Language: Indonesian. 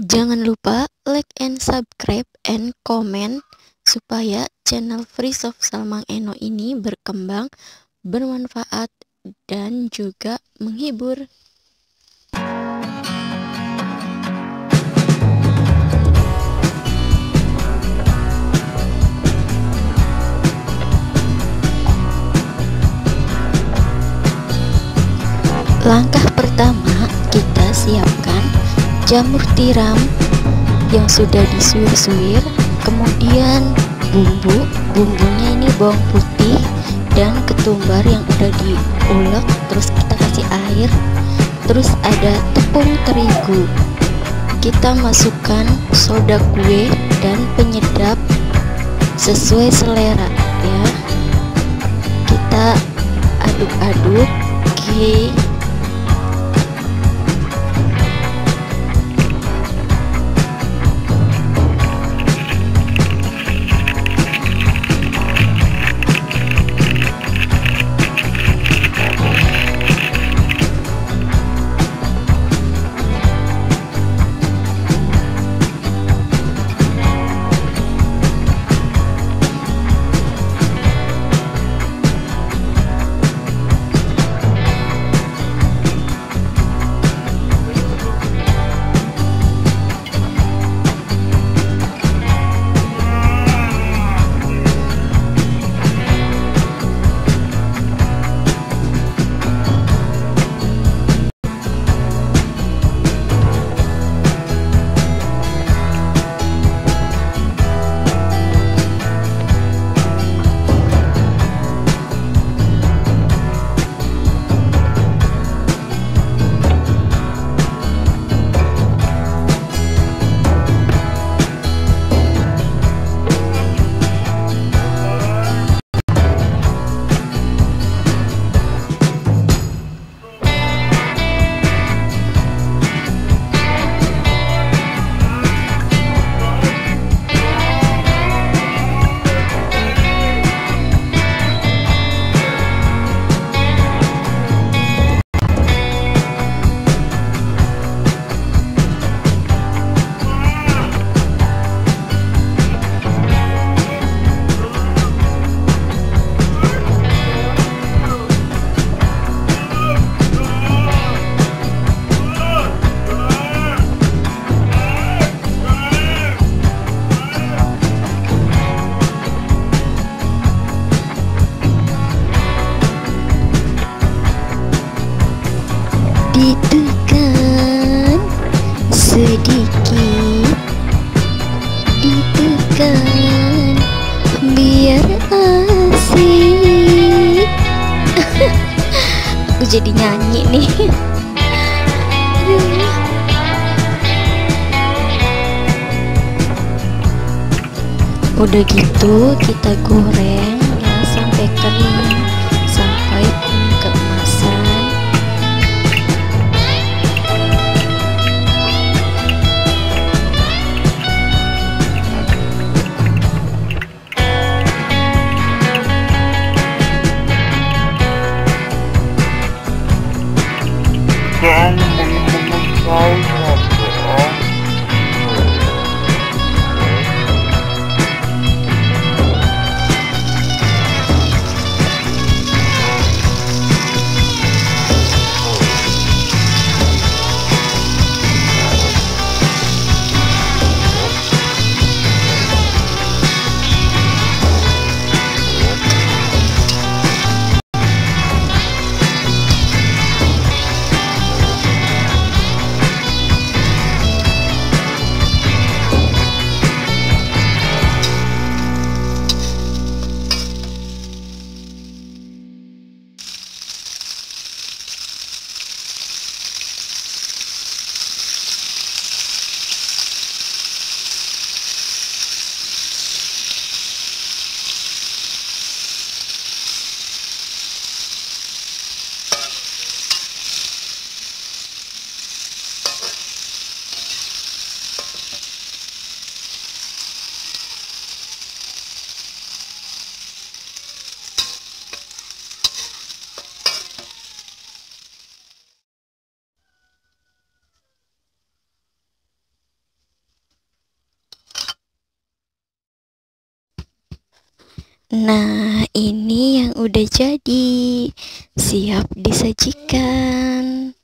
Jangan lupa like and subscribe and comment supaya channel Free Soft Salmang Eno ini berkembang, bermanfaat, dan juga menghibur. Langkah jamur tiram yang sudah disuir-suir, kemudian bumbu, bumbunya ini bawang putih dan ketumbar yang udah diulek, terus kita kasih air, terus ada tepung terigu. Kita masukkan soda kue dan penyedap sesuai selera ya. Kita aduk-aduk, oke. Okay. Sedikit ditekan biar asik. Aku jadi nyanyi nih. Udah gitu kita goreng ya sampai kering Nah, ini yang udah jadi. Siap disajikan.